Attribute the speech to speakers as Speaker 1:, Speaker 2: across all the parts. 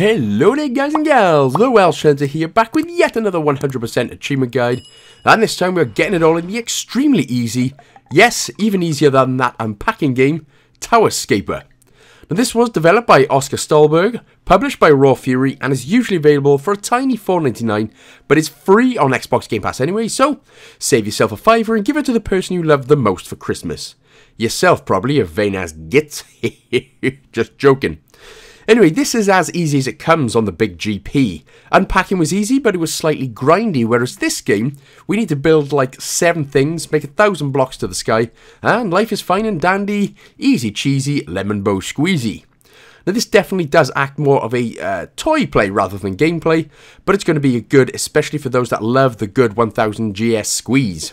Speaker 1: Hello there guys and gals, the Welsh Hunter here, back with yet another 100% achievement guide, and this time we're getting it all in the extremely easy, yes, even easier than that unpacking game, Townscaper. Now this was developed by Oskar Stalberg, published by Raw Fury, and is usually available for a tiny $4.99, but it's free on Xbox Game Pass anyway, so save yourself a fiver and give it to the person you love the most for Christmas. Yourself probably, a vain ass git. Just joking. Anyway, this is as easy as it comes on the big GP. Unpacking was easy, but it was slightly grindy, whereas this game, we need to build like seven things, make a thousand blocks to the sky, and life is fine and dandy, easy cheesy, lemon bow squeezy. Now this definitely does act more of a uh, toy play rather than gameplay, but it's going to be a good, especially for those that love the good 1000 GS squeeze.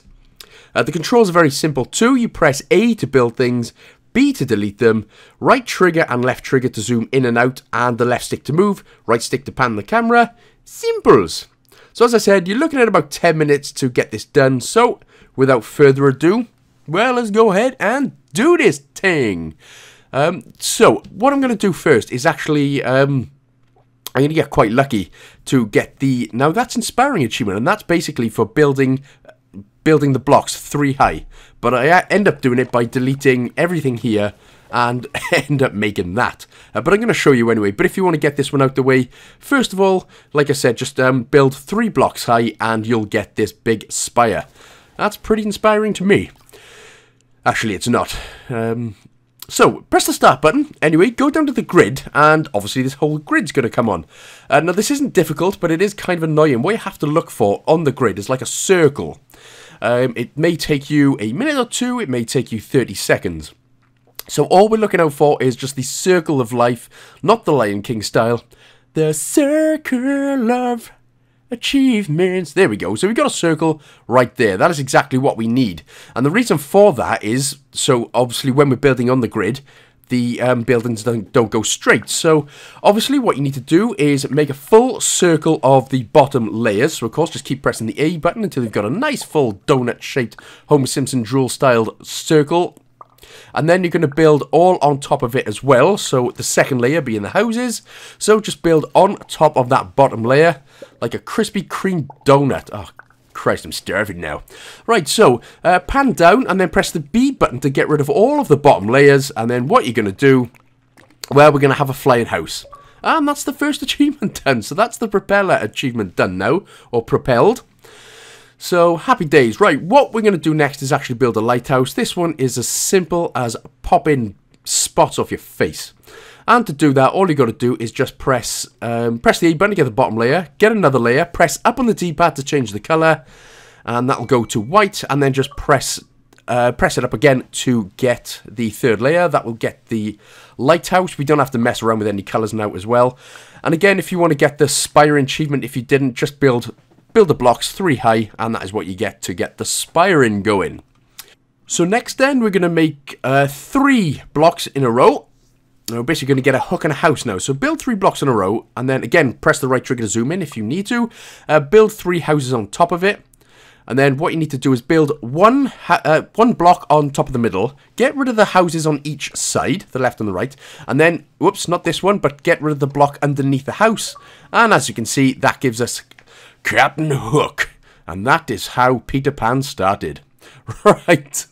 Speaker 1: Uh, the controls are very simple too. You press A to build things, B to delete them, right trigger and left trigger to zoom in and out, and the left stick to move, right stick to pan the camera. Simples. So as I said, you're looking at about 10 minutes to get this done. So without further ado, well, let's go ahead and do this thing. Um, so what I'm going to do first is actually... Um, I'm going to get quite lucky to get the... Now, that's Inspiring Achievement, and that's basically for building building the blocks three high. But I end up doing it by deleting everything here and end up making that. Uh, but I'm going to show you anyway. But if you want to get this one out the way, first of all, like I said, just um, build three blocks high and you'll get this big spire. That's pretty inspiring to me. Actually, it's not. Um, so, press the start button. Anyway, go down to the grid, and obviously this whole grid's going to come on. Uh, now, this isn't difficult, but it is kind of annoying. What you have to look for on the grid is like a circle. Um, it may take you a minute or two, it may take you 30 seconds. So all we're looking out for is just the circle of life, not the Lion King style. The circle of achievements. There we go. So we've got a circle right there. That is exactly what we need. And the reason for that is, so obviously when we're building on the grid, the um, buildings don't, don't go straight. So obviously what you need to do is make a full circle of the bottom layers. So of course just keep pressing the A button until you've got a nice full donut shaped Homer Simpson drool styled circle. And then you're going to build all on top of it as well. So the second layer being the houses. So just build on top of that bottom layer like a Krispy Kreme donut. Oh, Christ, I'm starving now. Right, so uh, pan down and then press the B button to get rid of all of the bottom layers. And then what you're going to do, well, we're going to have a flying house. And that's the first achievement done. So that's the propeller achievement done now, or propelled. So, happy days. Right, what we're going to do next is actually build a lighthouse. This one is as simple as popping spots off your face. And to do that, all you got to do is just press um, press the A button to get the bottom layer, get another layer, press up on the D-pad to change the colour, and that'll go to white, and then just press uh, press it up again to get the third layer. That will get the lighthouse. We don't have to mess around with any colours now as well. And again, if you want to get the Spire achievement, if you didn't, just build build the blocks three high, and that is what you get to get the Spiring going. So next then, we're going to make uh, three blocks in a row. We're basically going to get a hook and a house now. So build three blocks in a row, and then again, press the right trigger to zoom in if you need to. Uh, build three houses on top of it. And then what you need to do is build one uh, one block on top of the middle, get rid of the houses on each side, the left and the right, and then, whoops, not this one, but get rid of the block underneath the house. And as you can see, that gives us Captain Hook. And that is how Peter Pan started. Right.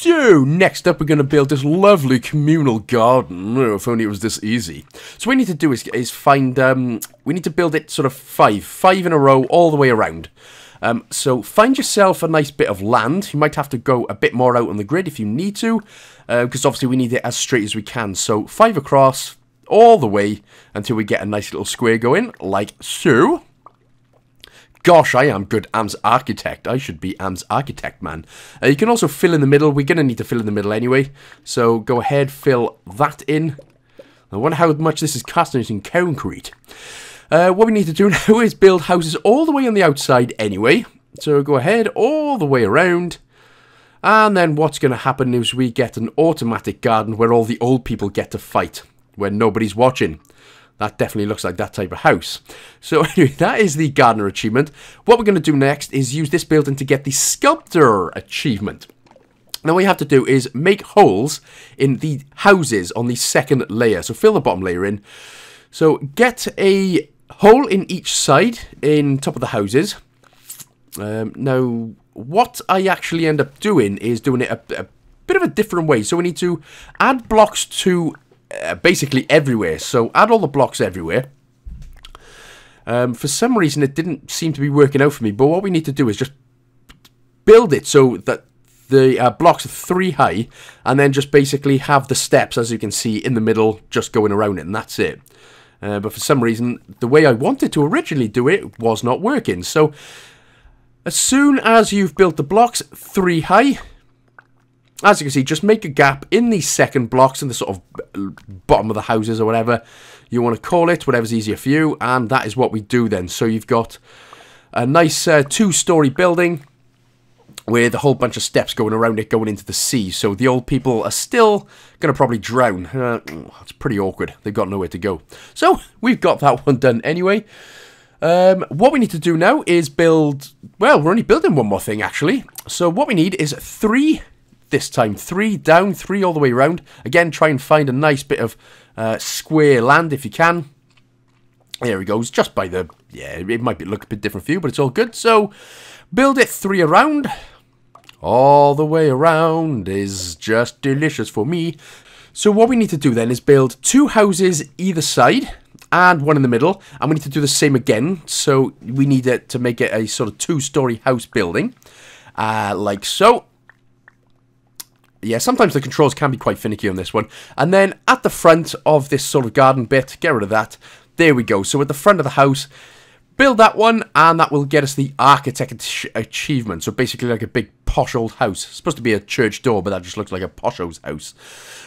Speaker 1: So, next up we're going to build this lovely communal garden. Oh, if only it was this easy. So what we need to do is, is find, um, we need to build it sort of five, five in a row all the way around. Um, so find yourself a nice bit of land. You might have to go a bit more out on the grid if you need to, because uh, obviously we need it as straight as we can. So five across, all the way, until we get a nice little square going, like so. Gosh, I am good AMS architect. I should be AMS architect, man. Uh, you can also fill in the middle. We're going to need to fill in the middle anyway. So go ahead, fill that in. I wonder how much this is costing us in concrete. Uh, what we need to do now is build houses all the way on the outside anyway. So go ahead all the way around. And then what's going to happen is we get an automatic garden where all the old people get to fight. Where nobody's watching. That definitely looks like that type of house. So anyway, that is the gardener achievement. What we're going to do next is use this building to get the sculptor achievement. Now what you have to do is make holes in the houses on the second layer. So fill the bottom layer in. So get a hole in each side in top of the houses. Um, now, what I actually end up doing is doing it a, a, bit of a different way. So we need to add blocks to uh, basically everywhere. So add all the blocks everywhere. Um, for some reason, it didn't seem to be working out for me. But what we need to do is just build it so that the uh, blocks are three high, and then just basically have the steps, as you can see, in the middle, just going around it, and that's it. Uh, but for some reason, the way I wanted to originally do it was not working. So, as soon as you've built the blocks three high, as you can see, just make a gap in these second blocks in the sort of bottom of the houses or whatever you want to call it, whatever's easier for you, and that is what we do then. So you've got a nice uh, two-story building with a whole bunch of steps going around it going into the sea. So the old people are still going to probably drown. Uh, it's pretty awkward. They've got nowhere to go. So we've got that one done anyway. Um, what we need to do now is build... Well, we're only building one more thing, actually. So what we need is three this time. Three down, three all the way around. Again, try and find a nice bit of uh, square land if you can. There he goes, just by the... Yeah, it might be, look a bit different for you, but it's all good. So, build it three around all the way around is just delicious for me. So what we need to do then is build two houses either side and one in the middle. And we need to do the same again. So we need it to make it a sort of two-story house building. Uh, like so. Yeah, sometimes the controls can be quite finicky on this one. And then at the front of this sort of garden bit, get rid of that. There we go. So at the front of the house, build that one, and that will get us the architect achievement. So basically like a big posh old house. It's supposed to be a church door, but that just looks like a posh old house.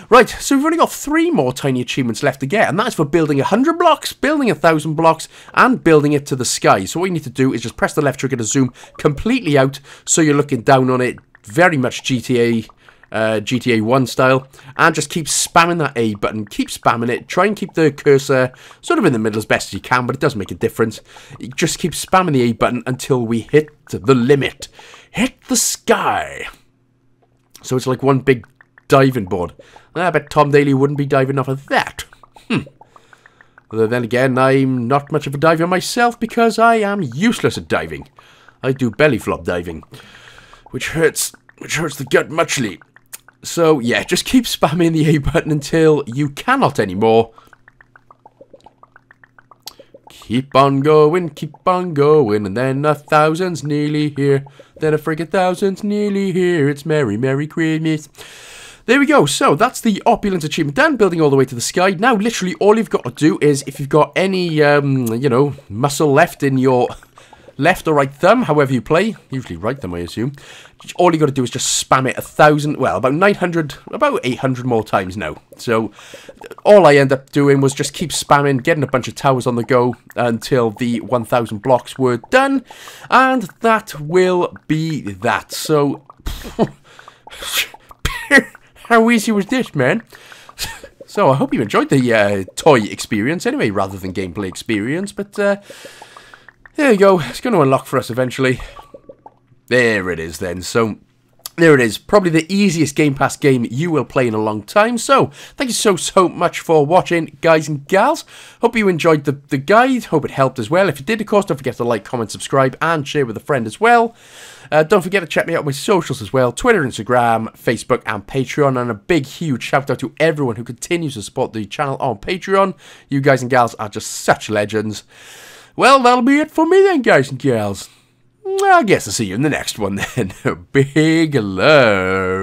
Speaker 1: Right, so we've only got three more tiny achievements left to get, and that's for building 100 blocks, building 1,000 blocks, and building it to the sky. So what you need to do is just press the left trigger to zoom completely out, so you're looking down on it, very much GTA uh, GTA 1 style, and just keep spamming that A button, keep spamming it, try and keep the cursor sort of in the middle as best as you can, but it does make a difference. Just keep spamming the A button until we hit the limit. Hit the sky! So it's like one big diving board. I bet Tom Daley wouldn't be diving off of that. Hmm. Although then again, I'm not much of a diver myself because I am useless at diving. I do belly flop diving, which hurts, which hurts the gut muchly. So, yeah, just keep spamming the A button until you cannot anymore. Keep on going, keep on going, and then a thousand's nearly here. Then a friggin' thousand's nearly here. It's Merry, Merry Christmas. There we go. So, that's the opulent achievement done, building all the way to the sky. Now, literally, all you've got to do is, if you've got any, um, you know, muscle left in your left or right thumb, however you play, usually right thumb I assume, all you got to do is just spam it a thousand, well, about 900, about 800 more times now. So all I end up doing was just keep spamming, getting a bunch of towers on the go until the 1000 blocks were done, and that will be that. So, how easy was this, man? So I hope you enjoyed the uh, toy experience anyway, rather than gameplay experience, but... Uh, there you go. It's going to unlock for us eventually. There it is then. So, there it is. Probably the easiest Game Pass game you will play in a long time. So, thank you so, so much for watching, guys and gals. Hope you enjoyed the, the guide. Hope it helped as well. If you did, of course, don't forget to like, comment, subscribe, and share with a friend as well. Uh, don't forget to check me out on my socials as well. Twitter, Instagram, Facebook, and Patreon. And a big, huge shout out to everyone who continues to support the channel on Patreon. You guys and gals are just such legends. Well, that'll be it for me then, guys and gals. I guess I'll see you in the next one then. Big love.